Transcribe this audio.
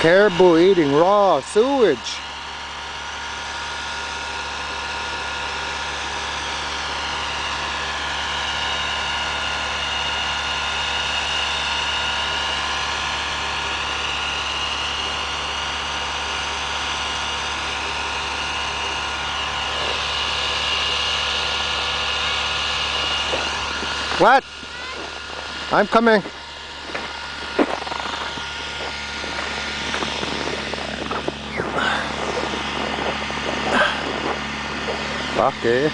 Caribou eating raw sewage. What? I'm coming. 啊，给。